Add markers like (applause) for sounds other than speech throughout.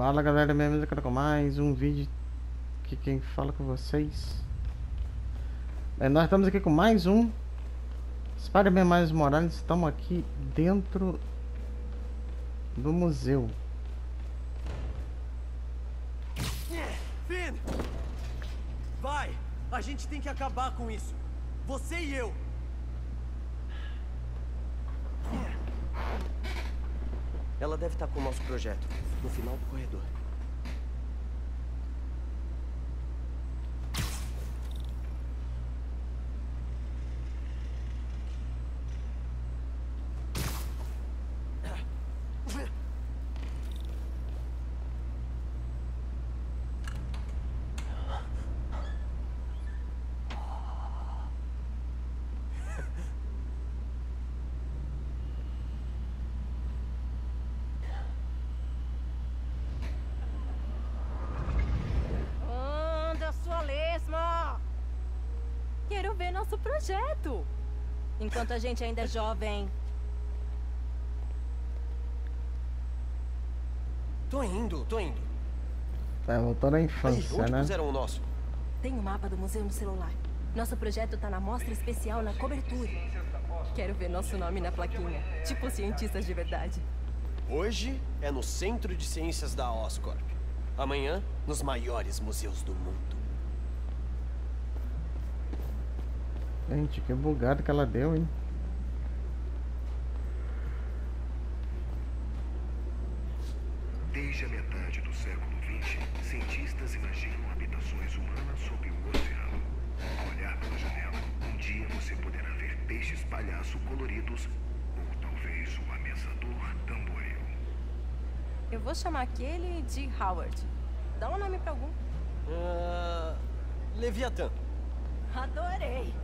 Fala galera, minha mesa com mais um vídeo que quem fala com vocês é, Nós estamos aqui com mais um Spider-Man mais Morales, estamos aqui dentro do museu Finn! Vai! A gente tem que acabar com isso! Você e eu! Ela deve estar com o nosso projeto, no final do corredor. Anda, sua lesma! Quero ver nosso projeto. Enquanto a gente ainda é jovem. Tô indo, tô indo. É, voltou na Aí, infância, onde né? o nosso? Tem o mapa do museu no celular. Nosso projeto tá na mostra especial na cobertura. Quero ver nosso nome na plaquinha. Tipo cientistas de verdade. Hoje é no Centro de Ciências da Oscorp. Amanhã, nos maiores museus do mundo. Gente, que bugado que ela deu, hein? Desde a metade do século XX, cientistas imaginam habitações humanas sob o oceano. Ao olhar pela janela, um dia você poderá ver peixes palhaço coloridos ou talvez o ameaçador tamboril. Eu vou chamar aquele de Howard. Dá um nome pra algum. Ah, Leviatã. Adorei!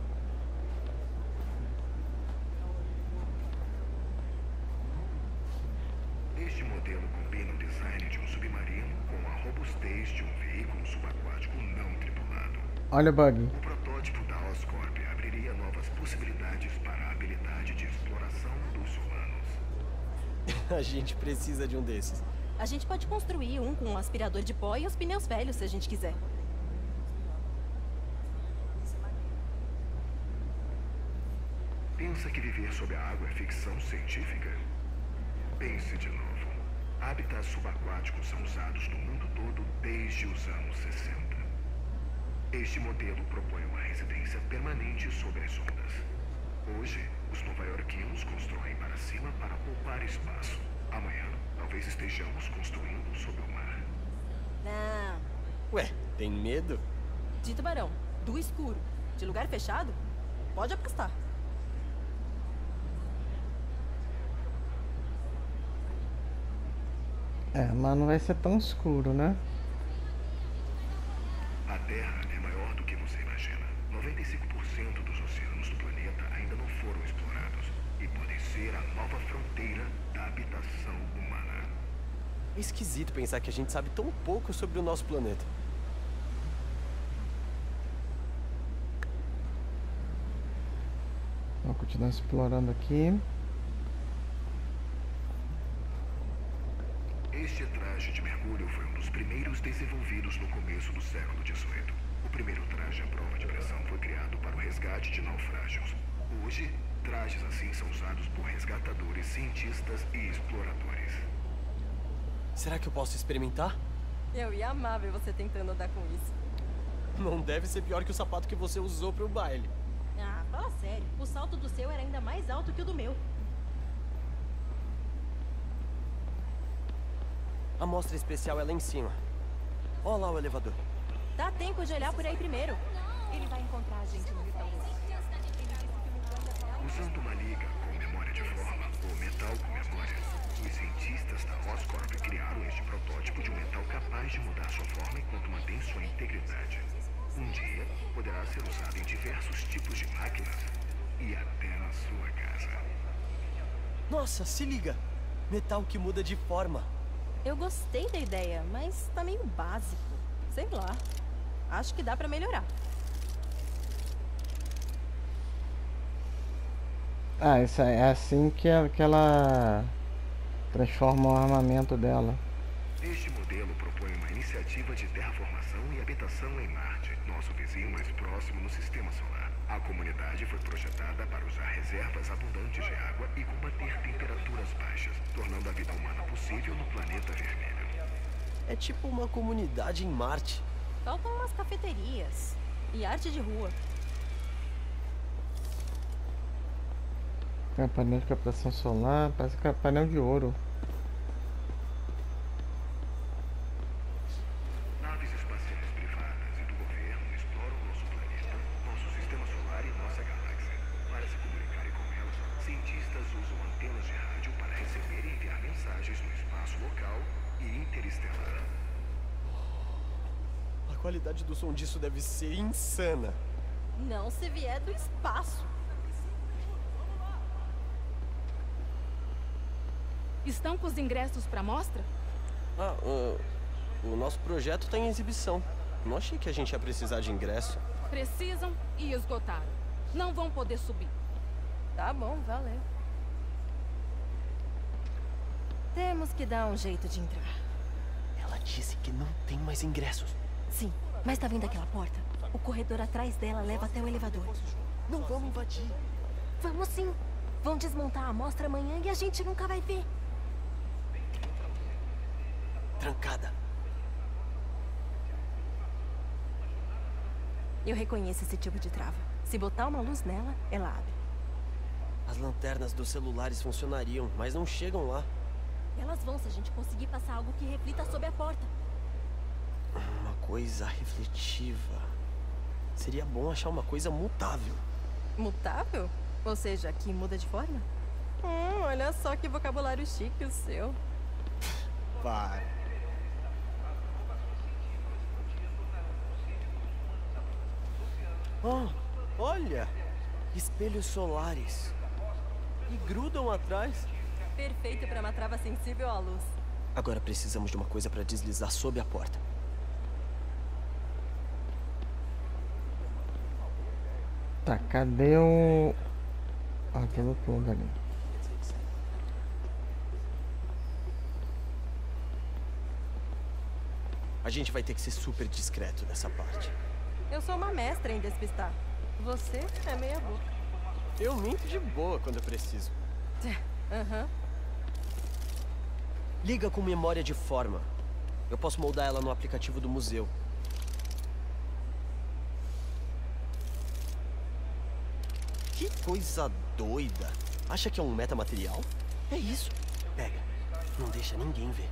Este modelo combina o design de um submarino com a robustez de um veículo subaquático não tripulado. Olha o bug. O protótipo da Oscorp abriria novas possibilidades para a habilidade de exploração dos humanos. (laughs) A gente precisa de um desses. A gente pode construir um com um aspirador de pó e os pneus velhos se a gente quiser. Pensa que viver sob a água é ficção científica? Pense de novo. Hábitats subaquáticos são usados no mundo todo desde os anos 60. Este modelo propõe uma residência permanente sob as ondas. Hoje, os nova-iorquinos constroem para cima para poupar espaço. Amanhã, talvez estejamos construindo sob o mar. Não. Ué, tem medo? De tubarão. Do escuro. De lugar fechado? Pode apostar. É, mas não vai ser tão escuro, né? A Terra é maior do que você imagina. 95% dos oceanos do planeta ainda não foram explorados e podem ser a nova fronteira da habitação humana. É esquisito pensar que a gente sabe tão pouco sobre o nosso planeta. Vamos continuar explorando aqui. Este traje de mergulho foi um primeiros desenvolvidos no começo do século XVIII. O primeiro traje à prova de pressão foi criado para o resgate de naufrágios. Hoje, trajes assim são usados por resgatadores, cientistas e exploradores. Será que eu posso experimentar? Eu ia amar ver você tentando andar com isso. Não deve ser pior que o sapato que você usou pro baile. Ah, fala sério. O salto do seu era ainda mais alto que o do meu. A mostra especial é lá em cima. Olha lá o elevador. Dá tempo de olhar por aí primeiro. Ele vai encontrar a gente no restaurante. Usando uma liga com memória de forma ou metal com memória, os cientistas da Oscorp criaram este protótipo de um metal capaz de mudar sua forma enquanto mantém sua integridade. Um dia, poderá ser usado em diversos tipos de máquinas e até na sua casa. Nossa, se liga! Metal que muda de forma. Eu gostei da ideia, mas tá meio básico. Sei lá. Acho que dá pra melhorar. Ah, isso é assim que ela, que ela transforma o armamento dela. Este modelo propõe uma iniciativa de terraformação e habitação em Marte, nosso vizinho mais próximo no sistema solar. A comunidade foi projetada para usar reservas abundantes de água e combater temperaturas baixas, tornando a vida humana possível no planeta vermelho. É tipo uma comunidade em Marte. Faltam umas cafeterias e arte de rua. Um painel de captação solar, parece que é painel de ouro. Naves espaciais privadas e do governo exploram nosso planeta, nosso sistema solar e nossa galáxia. Para se comunicarem com elas, cientistas usam antenas de rádio para receber e enviar mensagens no espaço local e interestelar. A qualidade do som disso deve ser insana. Não se vier do espaço. Estão com os ingressos para mostra? Ah, o, o nosso projeto está em exibição. Não achei que a gente ia precisar de ingresso. Precisam e esgotaram. Não vão poder subir. Tá bom, valeu. Temos que dar um jeito de entrar. Ela disse que não tem mais ingressos. Sim, mas tá vendo aquela porta? O corredor atrás dela leva até o elevador. Não vamos invadir. Vamos sim. Vão desmontar a amostra amanhã e a gente nunca vai ver. Trancada. Eu reconheço esse tipo de trava. Se botar uma luz nela, ela abre. As lanternas dos celulares funcionariam, mas não chegam lá. Elas vão se a gente conseguir passar algo que reflita sobre a porta. Uma coisa refletiva. Seria bom achar uma coisa mutável. Mutável? Ou seja, que muda de forma? Hum, olha só que vocabulário chique o seu. Para. Oh, olha! Espelhos solares. E grudam atrás. Perfeito para uma trava sensível à luz. Agora precisamos de uma coisa para deslizar sob a porta. Tá, cadê o. Ah, no outro lugar ali. A gente vai ter que ser super discreto nessa parte. Eu sou uma mestra em despistar. Você é meia boca. Eu minto de boa quando eu preciso. Aham. Liga com memória de forma. Eu posso moldar ela no aplicativo do museu. Que coisa doida. Acha que é um metamaterial? É isso. Pega. Não deixa ninguém ver.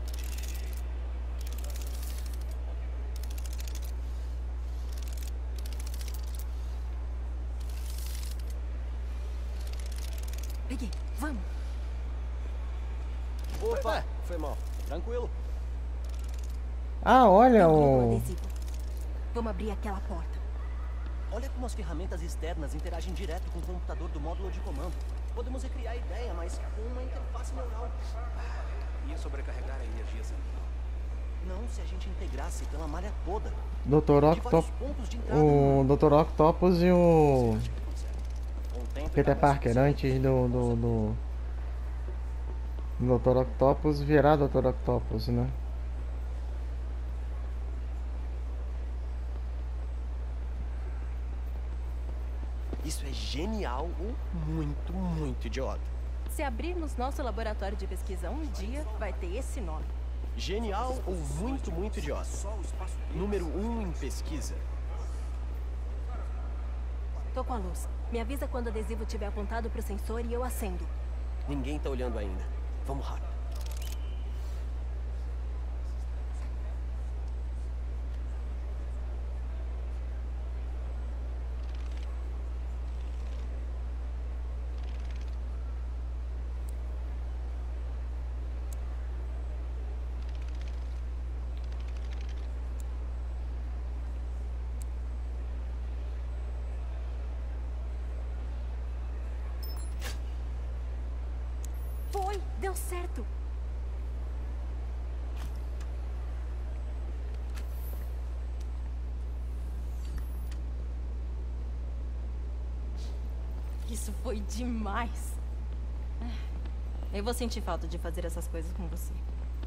Peguei. Vamos. Opa, foi mal. Tranquilo. Ah, olha ligo o. adesivo. Vamos abrir aquela porta. Olha como as ferramentas externas interagem direto com o computador do módulo de comando. Podemos recriar a ideia, mas com uma interface neural. Ia sobrecarregar a energia central. Não se a gente integrasse pela malha toda. Dr. Vários Octopus. pontos de entrada. O Dr. Octopus e o. Peter Parker, antes do. do, do... Dr. Octopus virar Dr. Octopus, né? Isso é genial ou muito, muito idiota. Se abrirmos nosso laboratório de pesquisa um dia, vai ter esse nome. Genial ou muito, muito idiota. Número 1 um em pesquisa. Tô com a luz. Me avisa quando o adesivo estiver apontado pro sensor e eu acendo. Ninguém tá olhando ainda. Vamos rápido. Foi! Deu certo! Isso foi demais! Eu vou sentir falta de fazer essas coisas com você.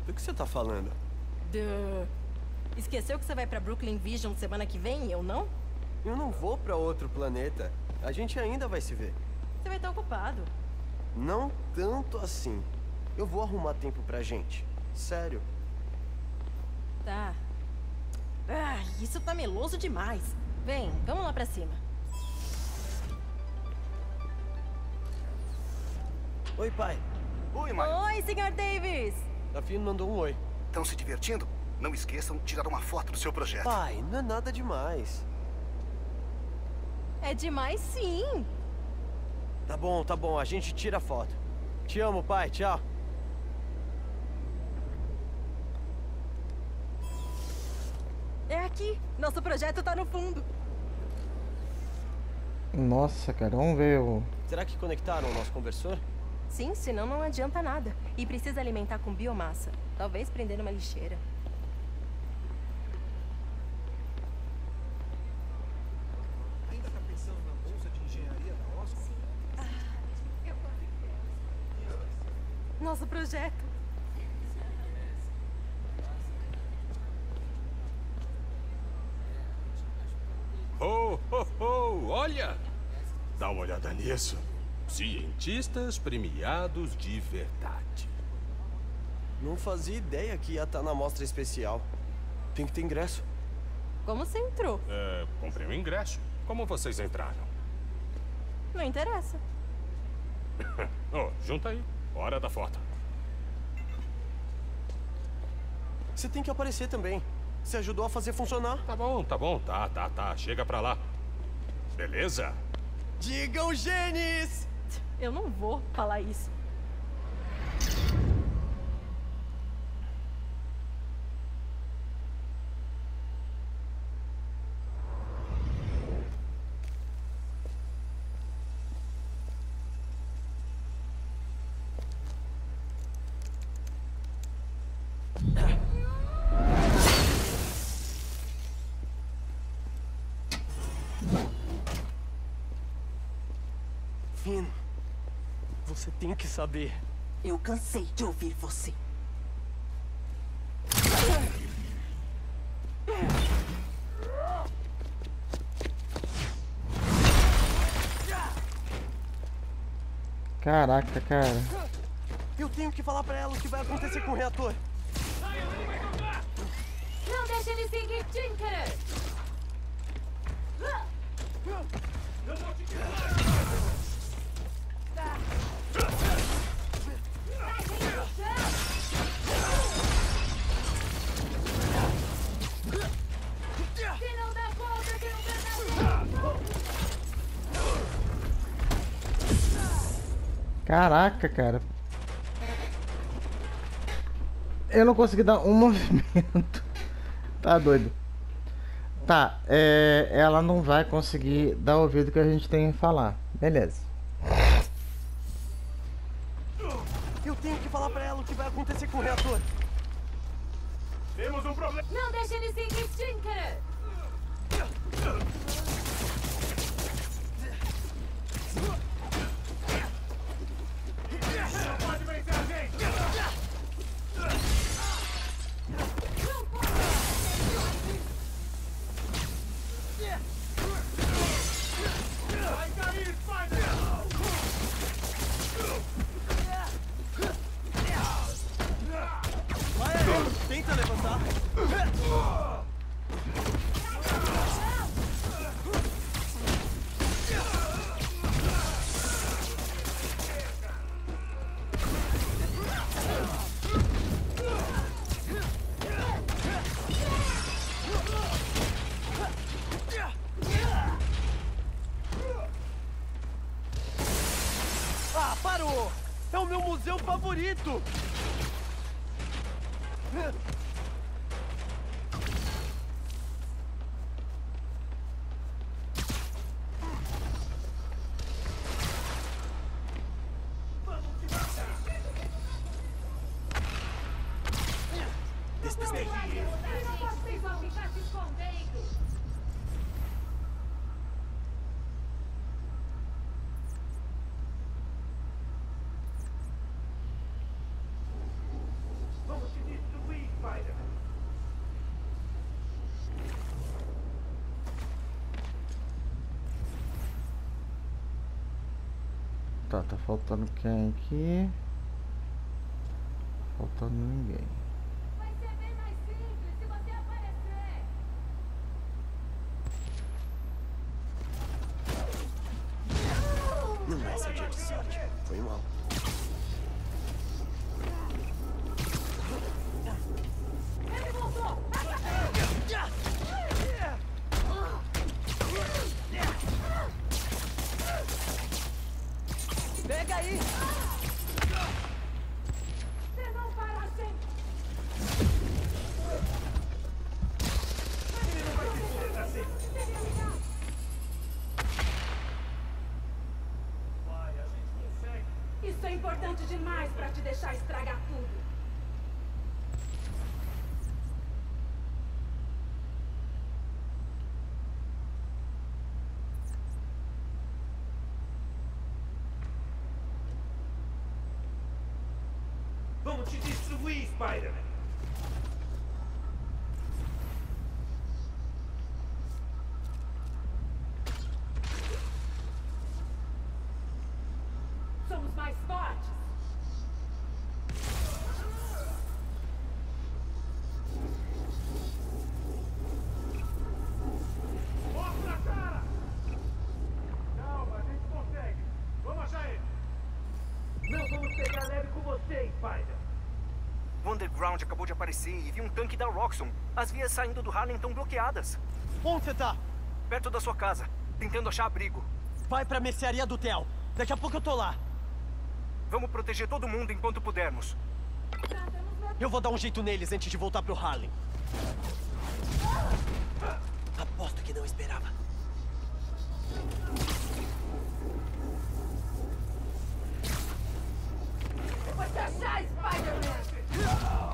Do que você tá falando? Duh. Esqueceu que você vai pra Brooklyn Vision semana que vem e eu não? Eu não vou pra outro planeta. A gente ainda vai se ver. Você vai estar ocupado. Não tanto assim. Eu vou arrumar tempo pra gente. Sério. Tá. Ah, isso tá meloso demais. Vem, vamos lá pra cima. Oi, pai. Oi, Miles. Oi, Sr. Davis! A Finn mandou um oi. Estão se divertindo? Não esqueçam de tirar uma foto do seu projeto. Pai, não é nada demais. É demais sim. Tá bom, tá bom. A gente tira a foto. Te amo, pai. Tchau. É aqui. Nosso projeto tá no fundo. Nossa, cara, vamos ver o. Será que conectaram o nosso conversor? Sim, senão não adianta nada. E precisa alimentar com biomassa. Talvez prender numa lixeira. Ainda tá pensando na bolsa de engenharia da Oscar? Nosso projeto. Oh, oh, oh, olha! Dá nisso. Cientistas premiados de verdade. Não fazia ideia que ia estar na mostra especial. Tem que ter ingresso. Como você entrou? É, comprei um ingresso. Como vocês entraram? Não interessa. (laughs) Oh, junta aí. Hora da foto. Você tem que aparecer também. Você ajudou a fazer funcionar. Tá bom, tá bom. Tá, tá, tá. Chega pra lá. Beleza? Digam Gênis! Eu não vou falar isso. Você tem que saber. Eu cansei de ouvir você. Caraca, cara. Eu tenho que falar pra ela o que vai acontecer com o reator. Não deixe ele seguir Tinker! Se Caraca, cara. Eu não consegui dar um (laughs) movimento. Tá doido. Tá, é, ela não vai conseguir dar ouvido que a gente tem que falar. Beleza. Eu tenho que falar pra ela o que vai acontecer com o reator. Não deixe ele seguir Tinker! Parou! É o meu museu favorito! Tá, tá faltando quem aqui? Faltando ninguém. Importante demais pra te deixar estragar tudo. Vamos te destruir, Spider-Man! Somos mais fortes. Mostra a cara! Calma, a gente consegue. Vamos achar ele. Não vamos pegar leve com você, Spider. O Underground acabou de aparecer e vi um tanque da Roxxon. As vias saindo do Harlem estão bloqueadas. Onde você tá? Perto da sua casa, tentando achar abrigo. Vai pra mercearia do Theo. Daqui a pouco eu tô lá. Vamos proteger todo mundo enquanto pudermos. Eu vou dar um jeito neles antes de voltar pro Harlem. Aposto que não esperava. Te achar, Spider-Man.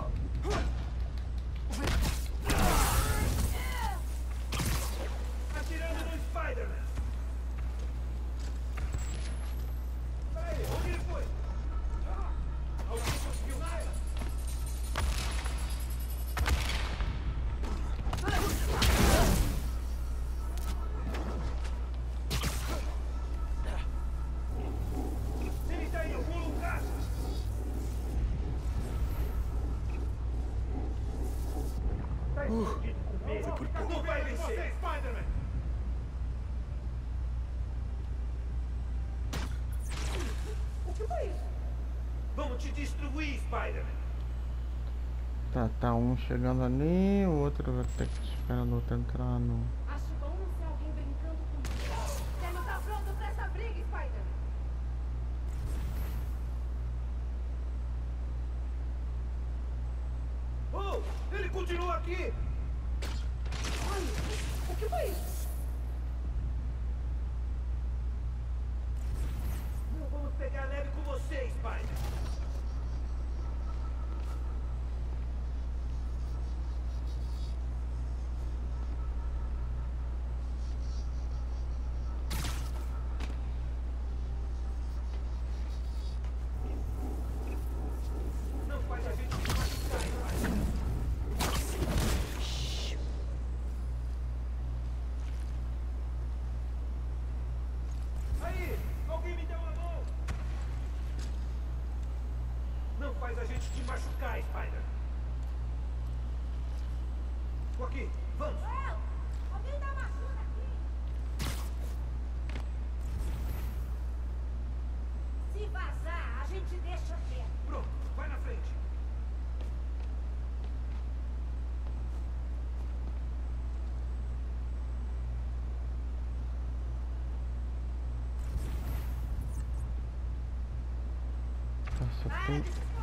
Te destruir, Spider-Man. Tá, tá um chegando ali, o outro vai ter que esperar o outro entrar no. Acho bom não ser alguém brincando comigo. Você não tá pronto pra essa briga, Spider? Oh, ele continua aqui. O que foi isso? Não vamos pegar leve com você, Spider. Não faz a gente se machucar, Spider. Aí, alguém me deu uma mão. Não faz machucar, Spider. Aqui, vamos. Alguém dá uma ajuda aqui. Se vazar, a gente deixa quieto. Pronto, vai na frente. Tá, tem. Para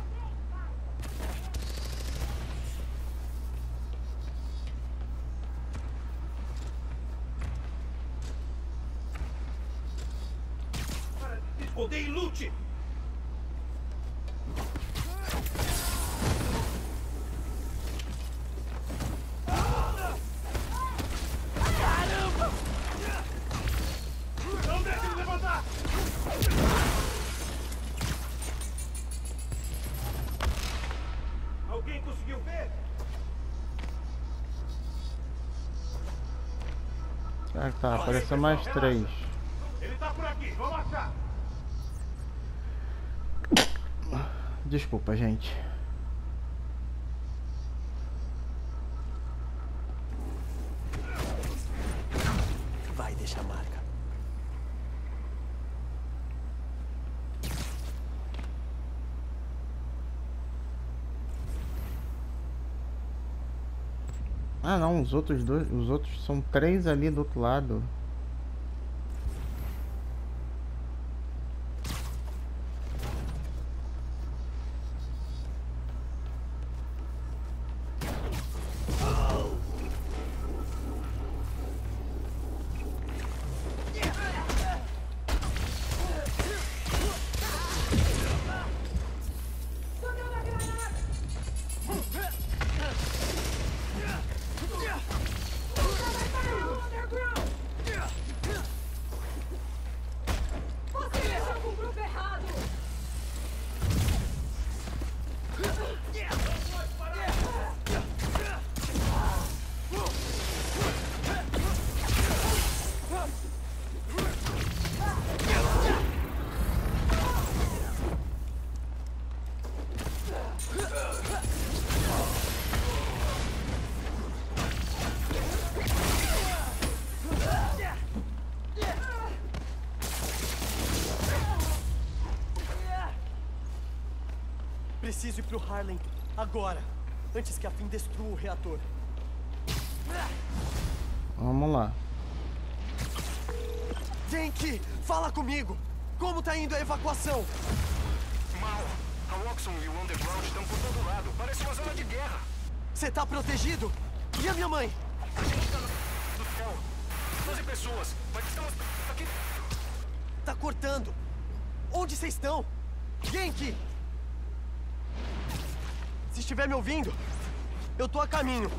esconder e lute. Ah, tá, apareceu mais três. Desculpa, gente. Vai deixar marca. Ah não, os outros dois. Os outros são três ali do outro lado. Preciso ir pro Harlem agora, antes que a Fim destrua o reator. Vamos lá. Genki, fala comigo! Como tá indo a evacuação? Mal. A Oxon e o Underground estão por todo lado. Parece uma zona de guerra. Você tá protegido? E a minha mãe? A gente tá no do céu. 12 pessoas. Mas estamos aqui. Tá cortando. Onde vocês estão? Genki! Se estiver me ouvindo, eu tô a caminho.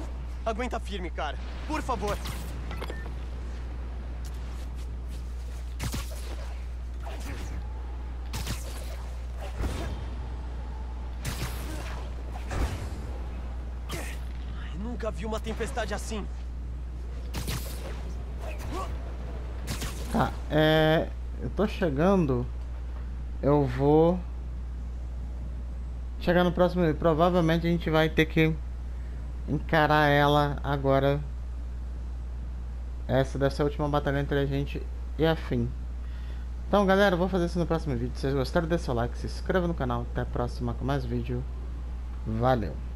Aguenta firme, cara. Por favor. Nunca vi uma tempestade assim. Tá, é. Eu tô chegando. Eu vou. Chegar no próximo vídeo. Provavelmente a gente vai ter que encarar ela agora. Essa deve ser a última batalha entre a gente e a fim. Então galera, vou fazer isso no próximo vídeo. Se vocês gostaram, deixa o like, se inscreva no canal. Até a próxima com mais vídeo. Valeu!